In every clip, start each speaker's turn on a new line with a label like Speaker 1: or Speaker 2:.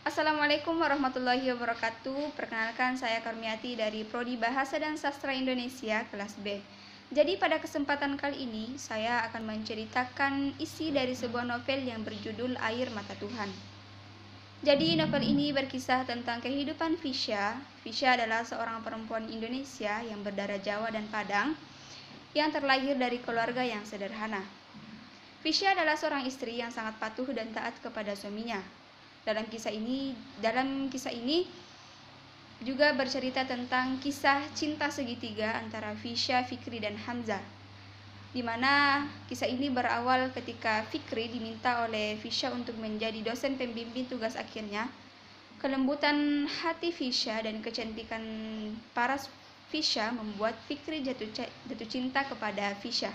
Speaker 1: Assalamualaikum warahmatullahi wabarakatuh. Perkenalkan saya Karmiati dari Prodi Bahasa dan Sastra Indonesia kelas B. Jadi pada kesempatan kali ini saya akan menceritakan isi dari sebuah novel yang berjudul Air Mata Tuhan. Jadi novel ini berkisah tentang kehidupan Fisya. Fisya adalah seorang perempuan Indonesia yang berdarah Jawa dan Padang yang terlahir dari keluarga yang sederhana. Fisya adalah seorang istri yang sangat patuh dan taat kepada suaminya dalam kisah ini dalam kisah ini juga bercerita tentang kisah cinta segitiga antara Fisya, Fikri dan Hamzah. Di mana kisah ini berawal ketika Fikri diminta oleh Fisya untuk menjadi dosen pembimbing tugas akhirnya. Kelembutan hati Fisya dan kecantikan paras Fisya membuat Fikri jatuh, jatuh cinta kepada Fisya.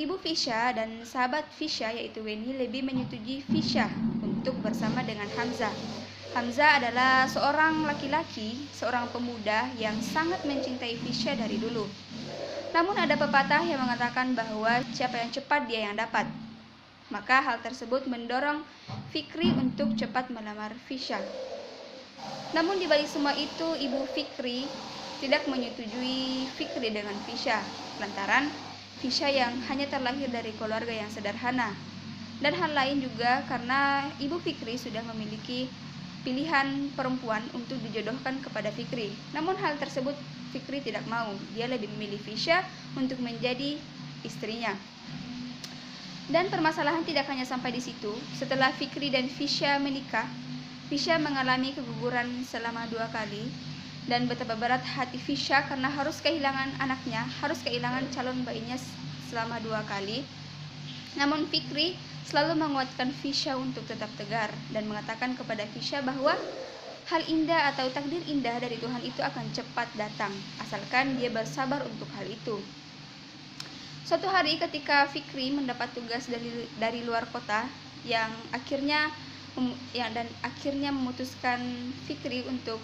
Speaker 1: Ibu Fisya dan sahabat Fisya yaitu Weni lebih menyetujui Fisya untuk bersama dengan Hamzah. Hamzah adalah seorang laki-laki, seorang pemuda yang sangat mencintai Fisya dari dulu. Namun ada pepatah yang mengatakan bahwa siapa yang cepat dia yang dapat. Maka hal tersebut mendorong Fikri untuk cepat melamar Fisya. Namun di balik semua itu, ibu Fikri tidak menyetujui Fikri dengan Fisya, lantaran Fisya yang hanya terlahir dari keluarga yang sederhana. Dan hal lain juga karena Ibu Fikri sudah memiliki pilihan perempuan untuk dijodohkan kepada Fikri. Namun hal tersebut Fikri tidak mau. Dia lebih memilih Fisya untuk menjadi istrinya. Dan permasalahan tidak hanya sampai di situ. Setelah Fikri dan Fisya menikah, Fisya mengalami keguguran selama dua kali dan betapa berat hati Fisya karena harus kehilangan anaknya, harus kehilangan calon bayinya selama dua kali. Namun Fikri selalu menguatkan Fisya untuk tetap tegar dan mengatakan kepada Fisya bahwa hal indah atau takdir indah dari Tuhan itu akan cepat datang, asalkan dia bersabar untuk hal itu. Suatu hari ketika Fikri mendapat tugas dari dari luar kota yang akhirnya yang dan akhirnya memutuskan Fikri untuk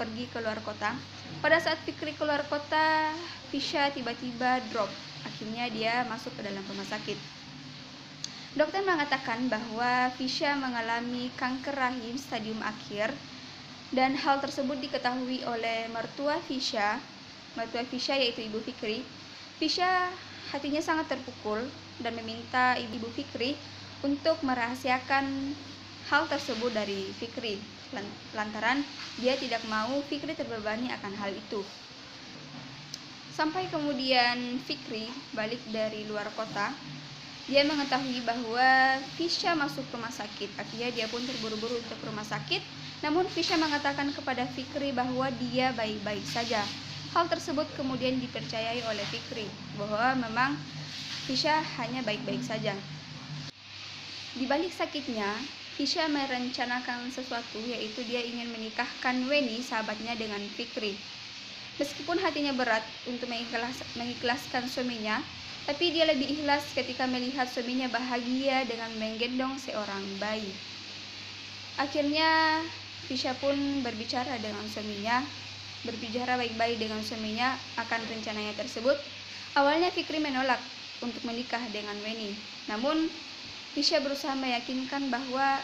Speaker 1: pergi ke luar kota. Pada saat Fikri keluar kota, Fisha tiba-tiba drop. Akhirnya dia masuk ke dalam rumah sakit. Dokter mengatakan bahwa Fisha mengalami kanker rahim stadium akhir dan hal tersebut diketahui oleh mertua Fisha, mertua Fisha yaitu Ibu Fikri. Fisha hatinya sangat terpukul dan meminta Ibu Fikri untuk merahasiakan hal tersebut dari Fikri lantaran dia tidak mau Fikri terbebani akan hal itu. Sampai kemudian Fikri balik dari luar kota, dia mengetahui bahwa Fisha masuk rumah sakit. Akhirnya dia pun terburu-buru untuk rumah sakit. Namun Fisha mengatakan kepada Fikri bahwa dia baik-baik saja. Hal tersebut kemudian dipercayai oleh Fikri bahwa memang Fisha hanya baik-baik saja. Di balik sakitnya, Fisya merencanakan sesuatu yaitu dia ingin menikahkan Weni sahabatnya dengan Fikri. Meskipun hatinya berat untuk mengikhlas, mengikhlaskan suaminya, tapi dia lebih ikhlas ketika melihat suaminya bahagia dengan menggendong seorang bayi. Akhirnya Fisya pun berbicara dengan suaminya, berbicara baik-baik dengan suaminya akan rencananya tersebut. Awalnya Fikri menolak untuk menikah dengan Weni, namun Fisya berusaha meyakinkan bahwa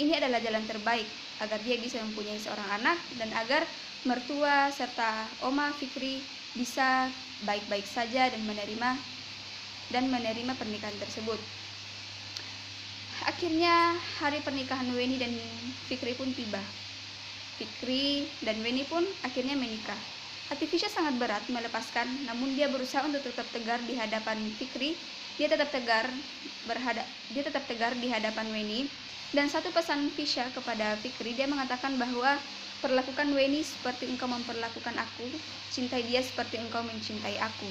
Speaker 1: ini adalah jalan terbaik agar dia bisa mempunyai seorang anak dan agar mertua serta Oma Fikri bisa baik-baik saja dan menerima dan menerima pernikahan tersebut. Akhirnya hari pernikahan Weni dan Fikri pun tiba. Fikri dan Weni pun akhirnya menikah. Hati Fisya sangat berat melepaskan, namun dia berusaha untuk tetap tegar di hadapan Fikri dia tetap tegar berhadap dia tetap tegar di hadapan Weni. Dan satu pesan Fisha kepada Fikri dia mengatakan bahwa perlakukan Weni seperti engkau memperlakukan aku cintai dia seperti engkau mencintai aku.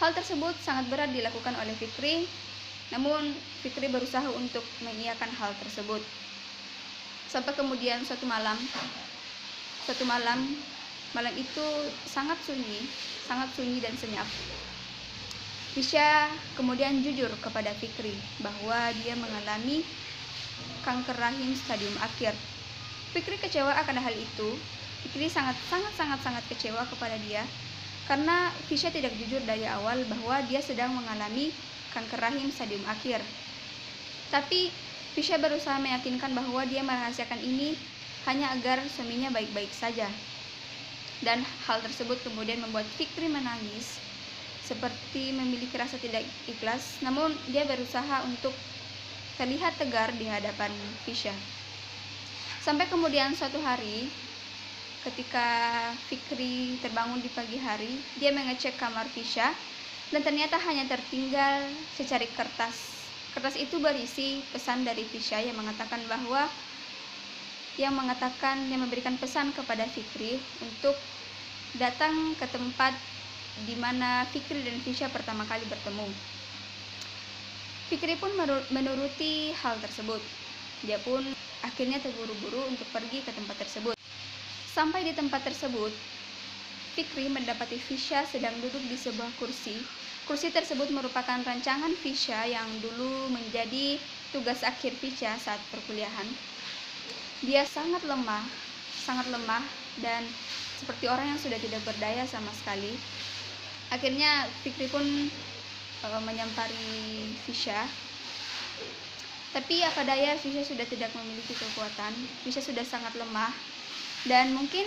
Speaker 1: Hal tersebut sangat berat dilakukan oleh Fikri namun Fikri berusaha untuk mengiyakan hal tersebut. Sampai kemudian suatu malam suatu malam malam itu sangat sunyi sangat sunyi dan senyap Fisya kemudian jujur kepada Fikri bahwa dia mengalami kanker rahim stadium akhir. Fikri kecewa akan hal itu. Fikri sangat sangat sangat sangat kecewa kepada dia karena Fisya tidak jujur dari awal bahwa dia sedang mengalami kanker rahim stadium akhir. Tapi Fisya berusaha meyakinkan bahwa dia merahasiakan ini hanya agar suaminya baik-baik saja. Dan hal tersebut kemudian membuat Fikri menangis seperti memiliki rasa tidak ikhlas, namun dia berusaha untuk terlihat tegar di hadapan Fisya. Sampai kemudian suatu hari, ketika Fikri terbangun di pagi hari, dia mengecek kamar Fisya dan ternyata hanya tertinggal secarik kertas. Kertas itu berisi pesan dari Fisya yang mengatakan bahwa yang mengatakan yang memberikan pesan kepada Fikri untuk datang ke tempat di mana Fikri dan Fisya pertama kali bertemu. Fikri pun menuruti hal tersebut. Dia pun akhirnya terburu-buru untuk pergi ke tempat tersebut. Sampai di tempat tersebut, Fikri mendapati Fisya sedang duduk di sebuah kursi. Kursi tersebut merupakan rancangan Fisya yang dulu menjadi tugas akhir Fisya saat perkuliahan. Dia sangat lemah, sangat lemah dan seperti orang yang sudah tidak berdaya sama sekali. Akhirnya Fikri pun e, menyampari Fisya. Tapi apa daya Fisya sudah tidak memiliki kekuatan. Fisya sudah sangat lemah dan mungkin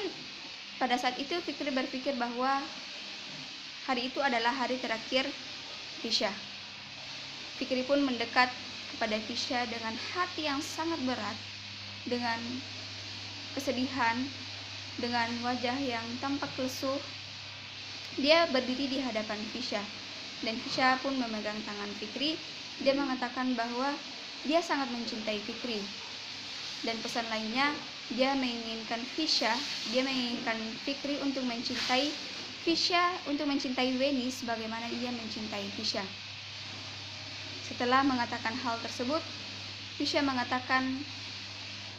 Speaker 1: pada saat itu Fikri berpikir bahwa hari itu adalah hari terakhir Fisya. Fikri pun mendekat kepada Fisya dengan hati yang sangat berat, dengan kesedihan, dengan wajah yang tampak lesuh. Dia berdiri di hadapan Fisya, dan Fisya pun memegang tangan Fikri. Dia mengatakan bahwa dia sangat mencintai Fikri. Dan pesan lainnya, dia menginginkan Fisya, dia menginginkan Fikri untuk mencintai Fisya, untuk mencintai Weni sebagaimana dia mencintai Fisya. Setelah mengatakan hal tersebut, Fisya mengatakan,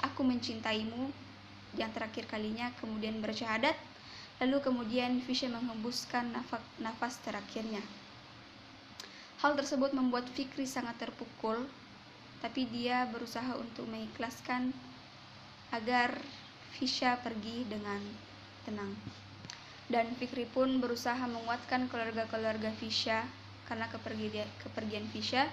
Speaker 1: aku mencintaimu yang terakhir kalinya, kemudian bersyahadat, lalu kemudian Fisya menghembuskan nafas, terakhirnya. Hal tersebut membuat Fikri sangat terpukul, tapi dia berusaha untuk mengikhlaskan agar Fisya pergi dengan tenang. Dan Fikri pun berusaha menguatkan keluarga-keluarga Fisya karena kepergian, Fisya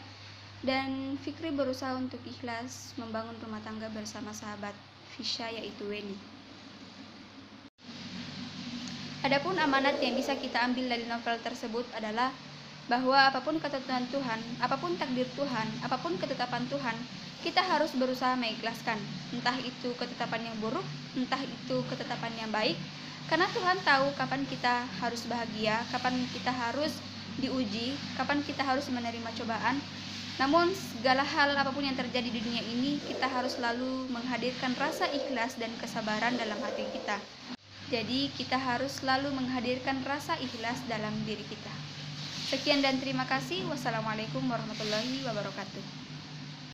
Speaker 1: dan Fikri berusaha untuk ikhlas membangun rumah tangga bersama sahabat Fisya yaitu Weni. Adapun amanat yang bisa kita ambil dari novel tersebut adalah bahwa apa pun ketentuan Tuhan, apa pun takdir Tuhan, apa pun ketetapan Tuhan, kita harus berusaha mengikhlaskan. Entah itu ketetapan yang buruk entah itu ketetapan yang baik. Karena Tuhan tahu kapan kita harus bahagia kapan kita harus diuji kapan kita harus menerima cobaan. Namun segala hal apa pun yang terjadi di dunia ini kita harus selalu menghadirkan rasa ikhlas dan kesabaran dalam hati kita jadi kita harus selalu menghadirkan rasa ikhlas dalam diri kita. Sekian dan terima kasih. Wassalamualaikum warahmatullahi wabarakatuh